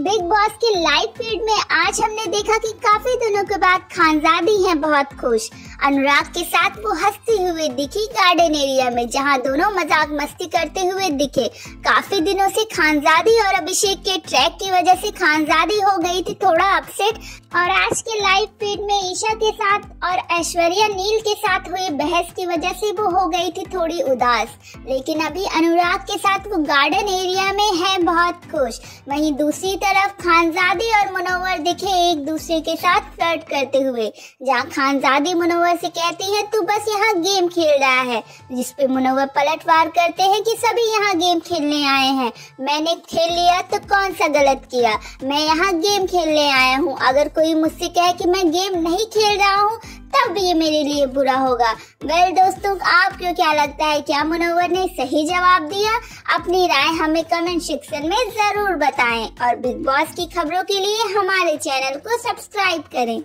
Big Boss की live feed में आज हमने देखा कि काफ़ी दिनों के बाद खानजादी हैं, बहुत खुश। अनुराग के साथ वो हंसती हुई दिखी गार्डन एरिया में, जहाँ दोनों मज़ाक मस्ती करते हुए दिखे। काफ़ी दिनों से खानजादी और अभिषेक के ट्रैक की वजह से खानजादी हो गई थी थोड़ा अपसेट और आज के लाइव फ़ीड में ईशा के साथ और ऐश्वर्या नील के साथ हुई बहस की वजह से वो हो गई थी थोड़ी उदास। लेकिन अभी अनुराग के साथ वो गार्डन एरिया में है बहुत खुश। वहीं दूसरी तरफ़ खानजादी और मनोवर दिखे एक दूसरे के साथ फ्लर्ट करते हुए, जहाँ खानजादी, मनोवर मुनव्वर से कहती है, तू बस यहाँ गेम खेल रहा है। जिसपे मुनव्वर पलटवार करते हैं कि सभी यहाँ गेम खेलने आए हैं। मैंने खेल लिया तो कौन सा गलत किया? मैं यहाँ गेम खेलने आया हूँ। अगर कोई मुझसे कहे कि मैं गेम नहीं खेल रहा हूँ, तब ये मेरे लिए बुरा होगा। वेल दोस्तों, आपको क्या लगता है, क्या मुनव्वर ने सही जवाब दिया? अपनी राय हमें कमेंट सेक्शन में ज़रूर बताएँ और बिग बॉस की खबरों के लिए हमारे चैनल को सब्सक्राइब करें।